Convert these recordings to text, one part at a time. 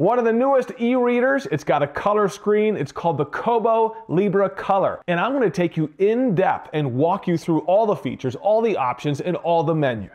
One of the newest e-readers, it's got a color screen. It's called the Kobo Libra Color. And I'm gonna take you in depth and walk you through all the features, all the options, and all the menus.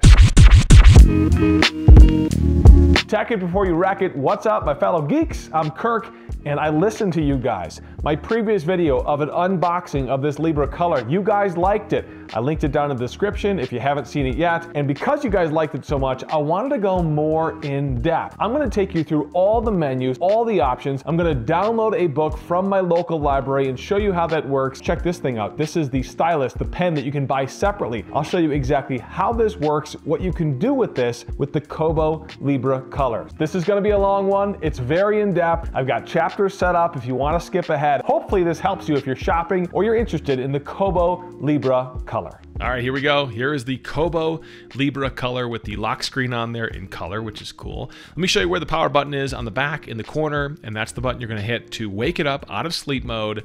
Tech it before you wreck it. What's up, my fellow geeks? I'm Kirk, and I listened to you guys. My previous video of an unboxing of this Libra Color, you guys liked it. I linked it down in the description if you haven't seen it yet. And because you guys liked it so much, I wanted to go more in depth. I'm gonna take you through all the menus, all the options. I'm gonna download a book from my local library and show you how that works. Check this thing out. This is the stylus, the pen that you can buy separately. I'll show you exactly how this works, what you can do with this with the Kobo Libra Color. This is gonna be a long one. It's very in depth. I've got chapters set up if you wanna skip ahead. Hopefully this helps you if you're shopping or you're interested in the Kobo Libra Color. All right, here we go. Here is the Kobo Libra color with the lock screen on there in color, which is cool. Let me show you where the power button is on the back in the corner, and that's the button you're gonna hit to wake it up out of sleep mode.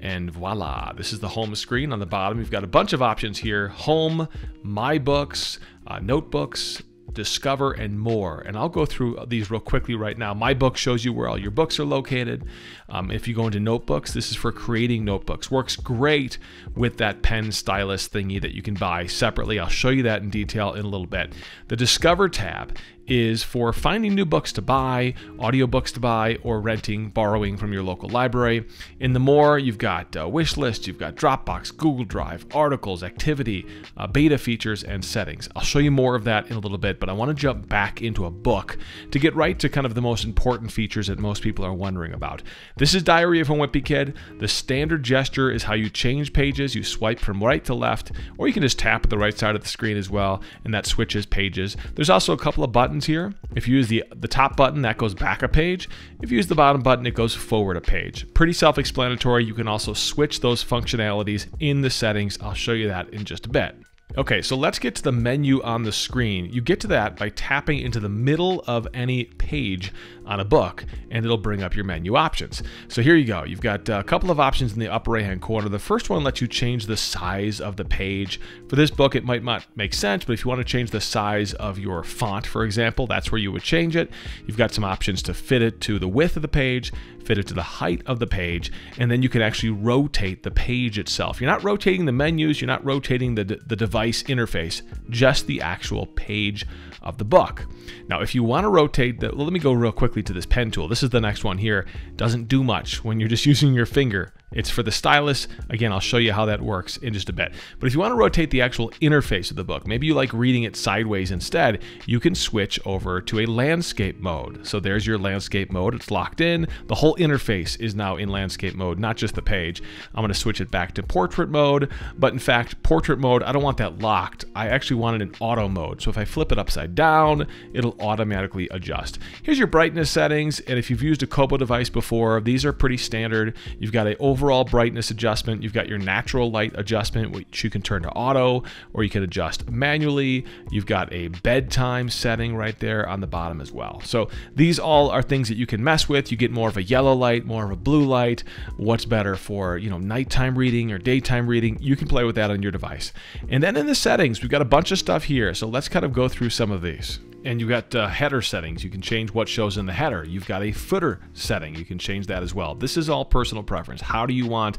And voila, this is the home screen on the bottom. You've got a bunch of options here. Home, My Books, uh, Notebooks, Discover, and more. And I'll go through these real quickly right now. My book shows you where all your books are located. Um, if you go into notebooks, this is for creating notebooks. Works great with that pen stylus thingy that you can buy separately. I'll show you that in detail in a little bit. The Discover tab is for finding new books to buy, audiobooks to buy, or renting, borrowing from your local library. In the more, you've got uh, wish list, you've got Dropbox, Google Drive, articles, activity, uh, beta features, and settings. I'll show you more of that in a little bit, but I want to jump back into a book to get right to kind of the most important features that most people are wondering about. This is Diary of a Wimpy Kid. The standard gesture is how you change pages. You swipe from right to left, or you can just tap at the right side of the screen as well, and that switches pages. There's also a couple of buttons here. If you use the, the top button, that goes back a page. If you use the bottom button, it goes forward a page. Pretty self-explanatory. You can also switch those functionalities in the settings. I'll show you that in just a bit. Okay, so let's get to the menu on the screen. You get to that by tapping into the middle of any page on a book, and it'll bring up your menu options. So here you go. You've got a couple of options in the upper right-hand corner. The first one lets you change the size of the page. For this book, it might not make sense, but if you want to change the size of your font, for example, that's where you would change it. You've got some options to fit it to the width of the page, fit it to the height of the page, and then you can actually rotate the page itself. You're not rotating the menus, you're not rotating the, the device interface, just the actual page of the book. Now, if you want to rotate the, let me go real quickly to this pen tool. This is the next one here. Doesn't do much when you're just using your finger. It's for the stylus. Again, I'll show you how that works in just a bit. But if you want to rotate the actual interface of the book, maybe you like reading it sideways instead, you can switch over to a landscape mode. So there's your landscape mode. It's locked in. The whole interface is now in landscape mode, not just the page. I'm going to switch it back to portrait mode. But in fact, portrait mode, I don't want that locked. I actually want it in auto mode. So if I flip it upside down, it'll automatically adjust. Here's your brightness settings. And if you've used a Kobo device before, these are pretty standard. You've got a overall brightness adjustment. You've got your natural light adjustment, which you can turn to auto or you can adjust manually. You've got a bedtime setting right there on the bottom as well. So these all are things that you can mess with. You get more of a yellow light, more of a blue light. What's better for, you know, nighttime reading or daytime reading? You can play with that on your device. And then in the settings, we've got a bunch of stuff here. So let's kind of go through some of these and you've got uh, header settings. You can change what shows in the header. You've got a footer setting. You can change that as well. This is all personal preference. How do you want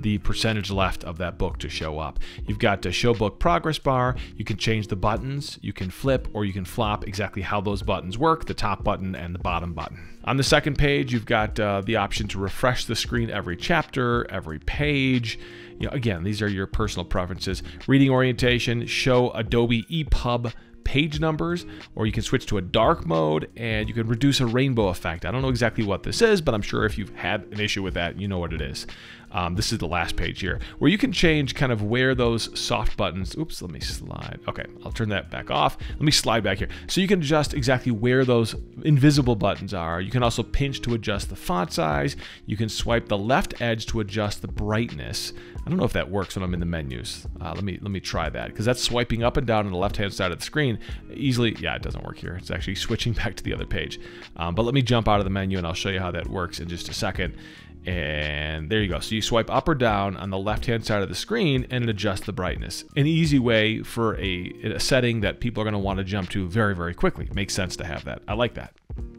the percentage left of that book to show up? You've got a show book progress bar. You can change the buttons. You can flip or you can flop exactly how those buttons work, the top button and the bottom button. On the second page, you've got uh, the option to refresh the screen every chapter, every page. You know, again, these are your personal preferences. Reading orientation, show Adobe EPUB page numbers, or you can switch to a dark mode and you can reduce a rainbow effect. I don't know exactly what this is, but I'm sure if you've had an issue with that, you know what it is. Um, this is the last page here, where you can change kind of where those soft buttons, oops, let me slide. Okay, I'll turn that back off. Let me slide back here. So you can adjust exactly where those invisible buttons are. You can also pinch to adjust the font size. You can swipe the left edge to adjust the brightness. I don't know if that works when I'm in the menus. Uh, let me let me try that because that's swiping up and down on the left-hand side of the screen easily. Yeah, it doesn't work here. It's actually switching back to the other page. Um, but let me jump out of the menu and I'll show you how that works in just a second. And there you go. So you swipe up or down on the left-hand side of the screen and it adjusts the brightness. An easy way for a, a setting that people are going to want to jump to very, very quickly. Makes sense to have that. I like that.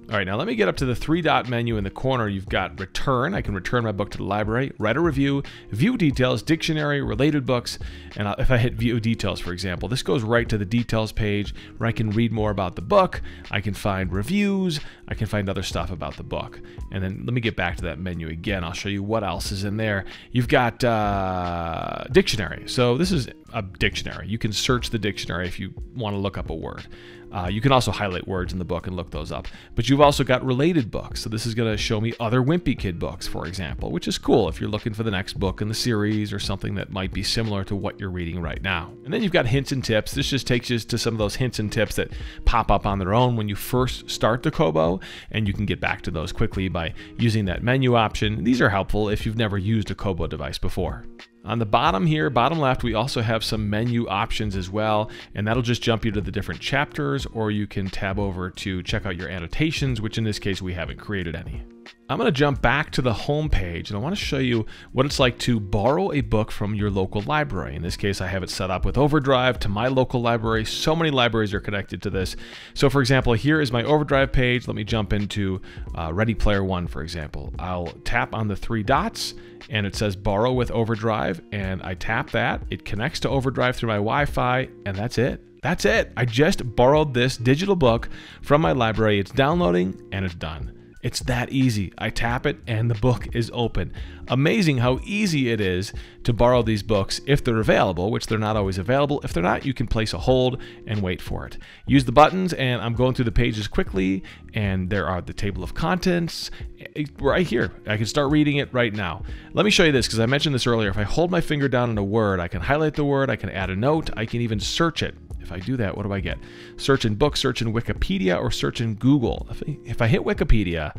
All right, now let me get up to the three dot menu in the corner. You've got return. I can return my book to the library, write a review, view details, dictionary, related books. And if I hit view details, for example, this goes right to the details page where I can read more about the book. I can find reviews. I can find other stuff about the book. And then let me get back to that menu again. I'll show you what else is in there. You've got uh, dictionary. So this is a dictionary. You can search the dictionary if you want to look up a word. Uh, you can also highlight words in the book and look those up. But you've also got related books. So this is going to show me other Wimpy Kid books, for example, which is cool if you're looking for the next book in the series or something that might be similar to what you're reading right now. And then you've got hints and tips. This just takes you to some of those hints and tips that pop up on their own when you first start the Kobo, and you can get back to those quickly by using that menu option. These are helpful if you've never used a Kobo device before. On the bottom here, bottom left, we also have some menu options as well, and that'll just jump you to the different chapters, or you can tab over to check out your annotations, which in this case we haven't created any. I'm going to jump back to the home page and I want to show you what it's like to borrow a book from your local library. In this case, I have it set up with Overdrive to my local library. So many libraries are connected to this. So for example, here is my Overdrive page. Let me jump into uh, Ready Player One, for example. I'll tap on the three dots and it says borrow with Overdrive and I tap that. It connects to Overdrive through my Wi-Fi and that's it. That's it. I just borrowed this digital book from my library. It's downloading and it's done. It's that easy. I tap it and the book is open. Amazing how easy it is to borrow these books if they're available, which they're not always available. If they're not, you can place a hold and wait for it. Use the buttons and I'm going through the pages quickly and there are the table of contents eh, right here. I can start reading it right now. Let me show you this because I mentioned this earlier. If I hold my finger down on a word, I can highlight the word, I can add a note, I can even search it. If I do that, what do I get? Search in book, search in Wikipedia, or search in Google. If I, if I hit Wikipedia,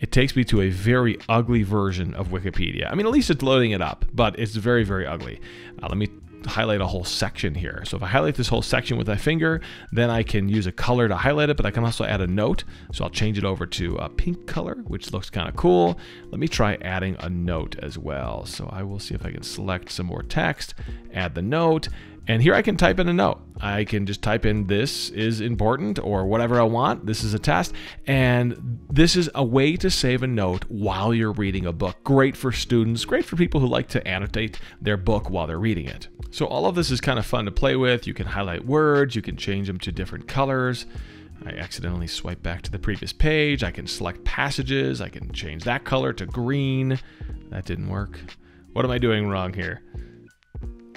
it takes me to a very ugly version of Wikipedia. I mean, at least it's loading it up, but it's very, very ugly. Uh, let me highlight a whole section here. So if I highlight this whole section with my finger, then I can use a color to highlight it, but I can also add a note. So I'll change it over to a pink color, which looks kind of cool. Let me try adding a note as well. So I will see if I can select some more text, add the note, and here I can type in a note. I can just type in this is important or whatever I want. This is a test. And this is a way to save a note while you're reading a book. Great for students, great for people who like to annotate their book while they're reading it. So all of this is kind of fun to play with. You can highlight words, you can change them to different colors. I accidentally swipe back to the previous page. I can select passages. I can change that color to green. That didn't work. What am I doing wrong here?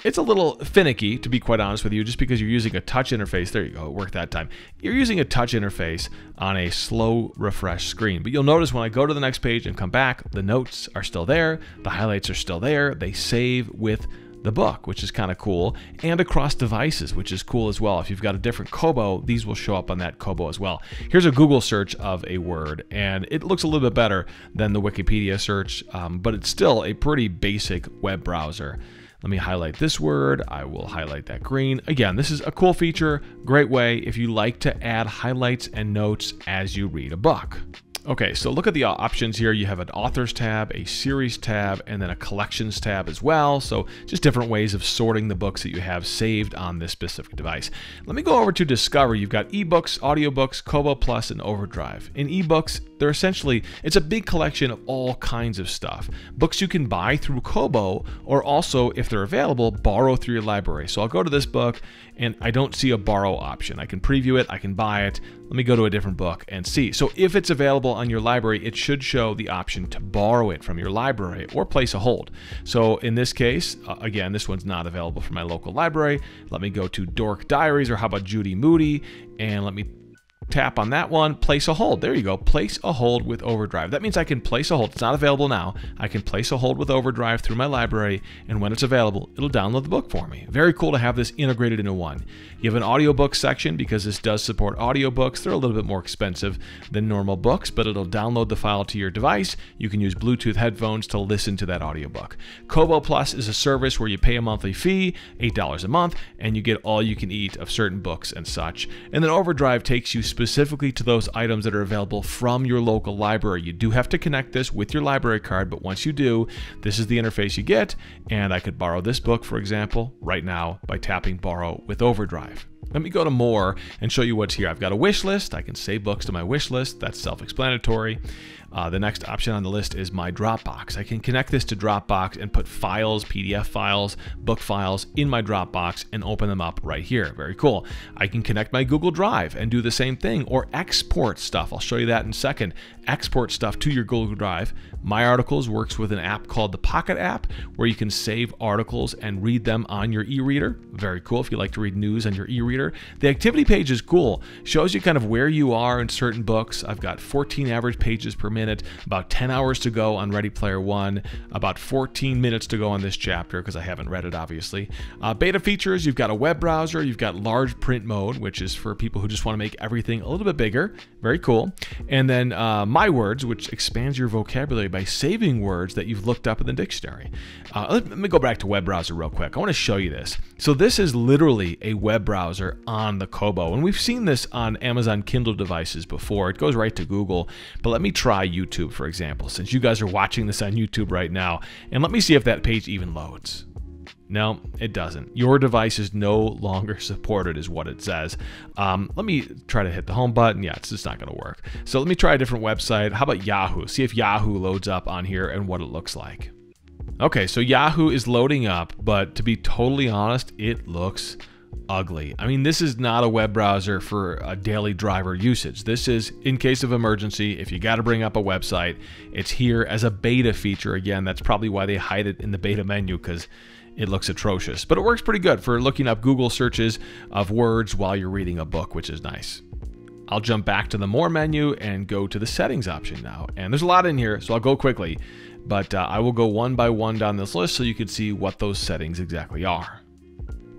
It's a little finicky, to be quite honest with you, just because you're using a touch interface. There you go, it worked that time. You're using a touch interface on a slow refresh screen. But you'll notice when I go to the next page and come back, the notes are still there, the highlights are still there, they save with the book, which is kind of cool, and across devices, which is cool as well. If you've got a different Kobo, these will show up on that Kobo as well. Here's a Google search of a word, and it looks a little bit better than the Wikipedia search, um, but it's still a pretty basic web browser. Let me highlight this word. I will highlight that green. Again, this is a cool feature, great way if you like to add highlights and notes as you read a book. Okay, so look at the options here. You have an authors tab, a series tab, and then a collections tab as well. So just different ways of sorting the books that you have saved on this specific device. Let me go over to Discover. You've got ebooks, audiobooks, Kobo Plus, and Overdrive. In ebooks, they're essentially, it's a big collection of all kinds of stuff. Books you can buy through Kobo, or also, if they're available, borrow through your library. So I'll go to this book, and I don't see a borrow option. I can preview it, I can buy it. Let me go to a different book and see. So if it's available on your library, it should show the option to borrow it from your library or place a hold. So in this case, uh, again, this one's not available from my local library. Let me go to Dork Diaries or how about Judy Moody and let me tap on that one, place a hold. There you go, place a hold with Overdrive. That means I can place a hold. It's not available now. I can place a hold with Overdrive through my library, and when it's available, it'll download the book for me. Very cool to have this integrated into one. You have an audiobook section because this does support audiobooks. They're a little bit more expensive than normal books, but it'll download the file to your device. You can use Bluetooth headphones to listen to that audiobook. Kobo Plus is a service where you pay a monthly fee, $8 a month, and you get all you can eat of certain books and such. And then Overdrive takes you specifically to those items that are available from your local library. You do have to connect this with your library card, but once you do, this is the interface you get. And I could borrow this book, for example, right now by tapping borrow with Overdrive. Let me go to more and show you what's here. I've got a wish list. I can save books to my wish list. That's self explanatory. Uh, the next option on the list is my Dropbox. I can connect this to Dropbox and put files, PDF files, book files in my Dropbox and open them up right here. Very cool. I can connect my Google Drive and do the same thing or export stuff. I'll show you that in a second. Export stuff to your Google Drive. My Articles works with an app called the Pocket app where you can save articles and read them on your e-reader. Very cool if you like to read news on your e-reader. The activity page is cool. Shows you kind of where you are in certain books. I've got 14 average pages per minute, about 10 hours to go on Ready Player One, about 14 minutes to go on this chapter because I haven't read it, obviously. Uh, beta features you've got a web browser, you've got large print mode, which is for people who just want to make everything a little bit bigger. Very cool. And then uh, My Words, which expands your vocabulary by saving words that you've looked up in the dictionary. Uh, let, let me go back to web browser real quick. I want to show you this. So, this is literally a web browser on the Kobo, and we've seen this on Amazon Kindle devices before. It goes right to Google, but let me try YouTube, for example, since you guys are watching this on YouTube right now, and let me see if that page even loads. No, it doesn't. Your device is no longer supported, is what it says. Um, let me try to hit the home button. Yeah, it's just not going to work. So let me try a different website. How about Yahoo? See if Yahoo loads up on here and what it looks like. Okay, so Yahoo is loading up, but to be totally honest, it looks ugly. I mean, this is not a web browser for a daily driver usage. This is in case of emergency, if you got to bring up a website, it's here as a beta feature. Again, that's probably why they hide it in the beta menu because it looks atrocious. But it works pretty good for looking up Google searches of words while you're reading a book, which is nice. I'll jump back to the More menu and go to the Settings option now. And there's a lot in here, so I'll go quickly. But uh, I will go one by one down this list so you can see what those settings exactly are.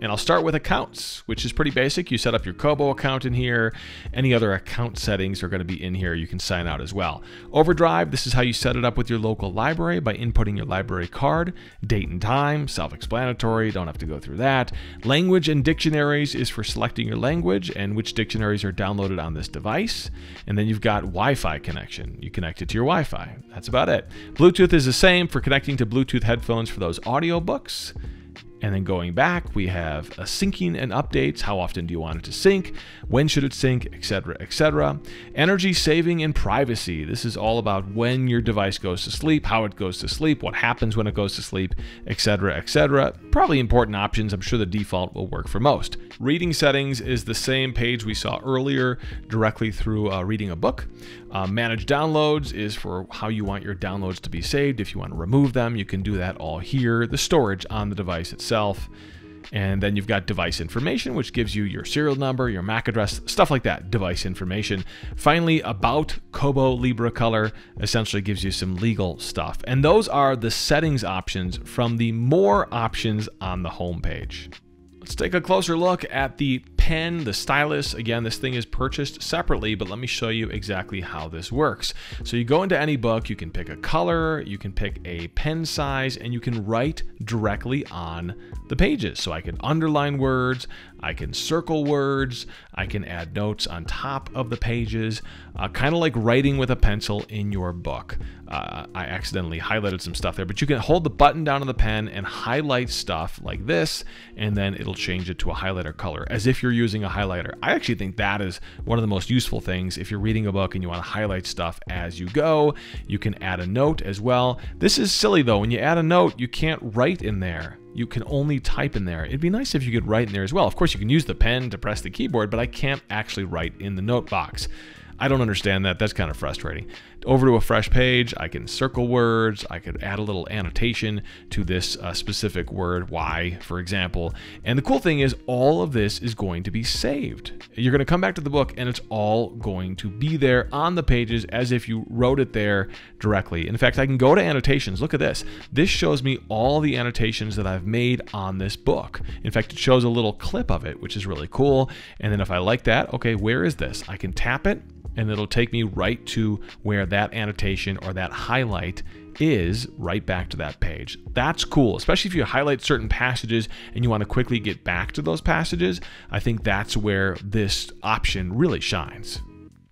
And I'll start with accounts, which is pretty basic. You set up your Kobo account in here. Any other account settings are going to be in here. You can sign out as well. Overdrive, this is how you set it up with your local library by inputting your library card. Date and time, self-explanatory, don't have to go through that. Language and dictionaries is for selecting your language and which dictionaries are downloaded on this device. And then you've got Wi-Fi connection. You connect it to your Wi-Fi. That's about it. Bluetooth is the same for connecting to Bluetooth headphones for those audiobooks. And then going back, we have a syncing and updates. How often do you want it to sync? When should it sync? Etc. Etc. Energy saving and privacy. This is all about when your device goes to sleep, how it goes to sleep, what happens when it goes to sleep, etc. Etc. Probably important options. I'm sure the default will work for most. Reading settings is the same page we saw earlier directly through uh, reading a book. Uh, manage downloads is for how you want your downloads to be saved. If you want to remove them, you can do that all here. The storage on the device itself. And then you've got device information, which gives you your serial number, your MAC address, stuff like that, device information. Finally, about Kobo Libra Color essentially gives you some legal stuff. And those are the settings options from the more options on the home page. Let's take a closer look at the pen, the stylus. Again, this thing is purchased separately, but let me show you exactly how this works. So you go into any book, you can pick a color, you can pick a pen size, and you can write directly on the pages. So I can underline words, I can circle words, I can add notes on top of the pages, uh, kind of like writing with a pencil in your book. Uh, I accidentally highlighted some stuff there, but you can hold the button down on the pen and highlight stuff like this, and then it'll change it to a highlighter color as if you're using a highlighter. I actually think that is one of the most useful things if you're reading a book and you want to highlight stuff as you go. You can add a note as well. This is silly though. When you add a note, you can't write in there you can only type in there. It'd be nice if you could write in there as well. Of course, you can use the pen to press the keyboard, but I can't actually write in the note box. I don't understand that. That's kind of frustrating. Over to a fresh page, I can circle words. I could add a little annotation to this uh, specific word, why, for example. And the cool thing is, all of this is going to be saved. You're going to come back to the book, and it's all going to be there on the pages as if you wrote it there directly. In fact, I can go to annotations. Look at this. This shows me all the annotations that I've made on this book. In fact, it shows a little clip of it, which is really cool. And then if I like that, okay, where is this? I can tap it and it'll take me right to where that annotation or that highlight is right back to that page. That's cool, especially if you highlight certain passages and you want to quickly get back to those passages. I think that's where this option really shines.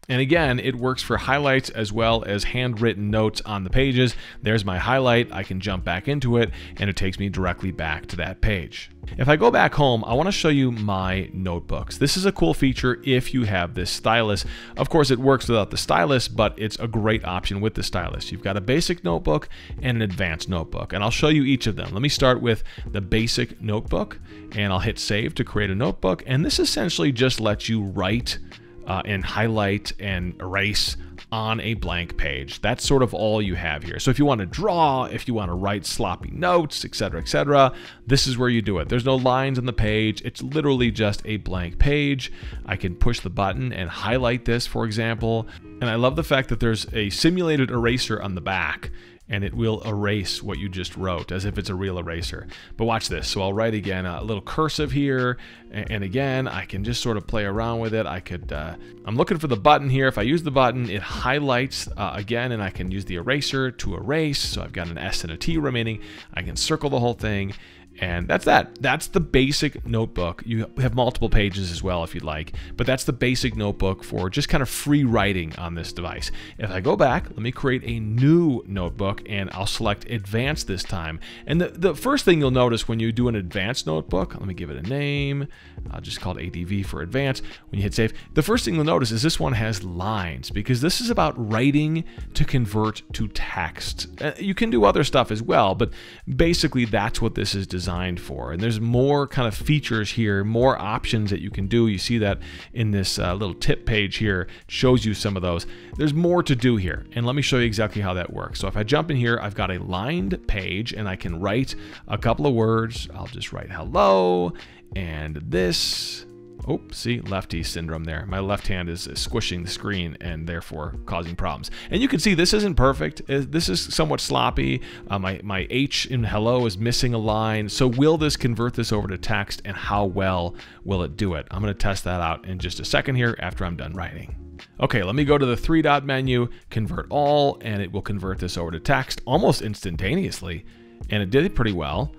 And again, it works for highlights as well as handwritten notes on the pages. There's my highlight. I can jump back into it and it takes me directly back to that page. If I go back home, I want to show you my notebooks. This is a cool feature if you have this stylus. Of course, it works without the stylus, but it's a great option with the stylus. You've got a basic notebook and an advanced notebook, and I'll show you each of them. Let me start with the basic notebook, and I'll hit save to create a notebook, and this essentially just lets you write uh, and highlight and erase on a blank page. That's sort of all you have here. So if you want to draw, if you want to write sloppy notes, etc., etc., this is where you do it. There's no lines on the page. It's literally just a blank page. I can push the button and highlight this, for example. And I love the fact that there's a simulated eraser on the back and it will erase what you just wrote as if it's a real eraser. But watch this. So I'll write again a little cursive here. And again, I can just sort of play around with it. I could, uh, I'm looking for the button here. If I use the button, it highlights uh, again, and I can use the eraser to erase. So I've got an S and a T remaining. I can circle the whole thing and that's that. That's the basic notebook. You have multiple pages as well if you'd like, but that's the basic notebook for just kind of free writing on this device. If I go back, let me create a new notebook and I'll select advanced this time. And the, the first thing you'll notice when you do an advanced notebook, let me give it a name. I'll just call it ADV for advanced. When you hit save, the first thing you'll notice is this one has lines because this is about writing to convert to text. Uh, you can do other stuff as well, but basically that's what this is designed designed for. And there's more kind of features here, more options that you can do. You see that in this uh, little tip page here, it shows you some of those. There's more to do here. And let me show you exactly how that works. So if I jump in here, I've got a lined page and I can write a couple of words. I'll just write hello and this Oh, see, lefty syndrome there. My left hand is, is, squishing the screen and therefore causing problems. And you can see this isn't perfect. This is somewhat sloppy. Uh, my, my H in hello is missing a line. So will this convert this over to text and how well will it do it? I'm going to test that out in just a second here after I'm done writing. Okay, let me go to the three dot menu, convert all, and it will convert this over to text almost instantaneously. And it did it pretty well.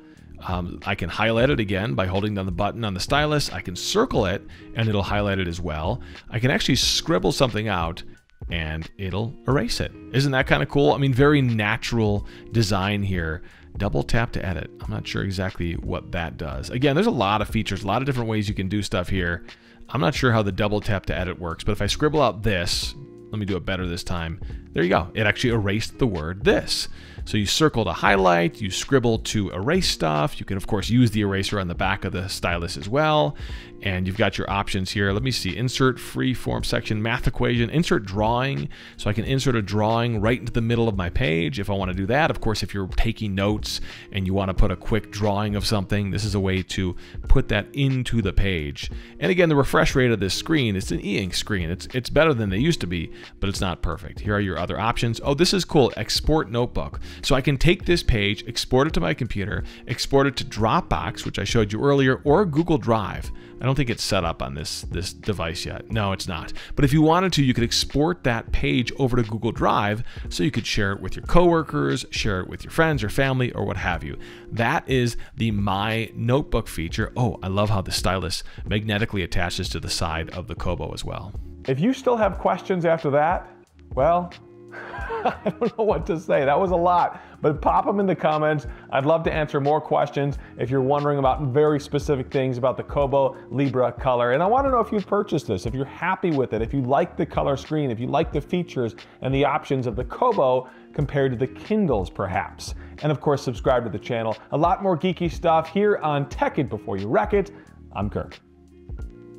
Um, I can highlight it again by holding down the button on the stylus. I can circle it and it'll highlight it as well. I can actually scribble something out and it'll erase it. Isn't that kind of cool? I mean, very natural design here. Double tap to edit. I'm not sure exactly what that does. Again, there's a lot of features, a lot of different ways you can do stuff here. I'm not sure how the double tap to edit works, but if I scribble out this, let me do it better this time. There you go. It actually erased the word this. So you circle to highlight, you scribble to erase stuff. You can, of course, use the eraser on the back of the stylus as well. And you've got your options here. Let me see, insert free form section, math equation, insert drawing. So I can insert a drawing right into the middle of my page if I want to do that. Of course, if you're taking notes and you want to put a quick drawing of something, this is a way to put that into the page. And again, the refresh rate of this screen, it's an e-ink screen. It's, it's better than they used to be, but it's not perfect. Here are your other options. Oh, this is cool, export notebook. So I can take this page, export it to my computer, export it to Dropbox, which I showed you earlier, or Google Drive. I don't think it's set up on this, this device yet. No, it's not. But if you wanted to, you could export that page over to Google Drive so you could share it with your coworkers, share it with your friends or family or what have you. That is the My Notebook feature. Oh, I love how the stylus magnetically attaches to the side of the Kobo as well. If you still have questions after that, well, I don't know what to say. That was a lot, but pop them in the comments. I'd love to answer more questions if you're wondering about very specific things about the Kobo Libra color. And I want to know if you've purchased this, if you're happy with it, if you like the color screen, if you like the features and the options of the Kobo compared to the Kindles perhaps. And of course, subscribe to the channel. A lot more geeky stuff here on Tech It Before You Wreck It. I'm Kirk.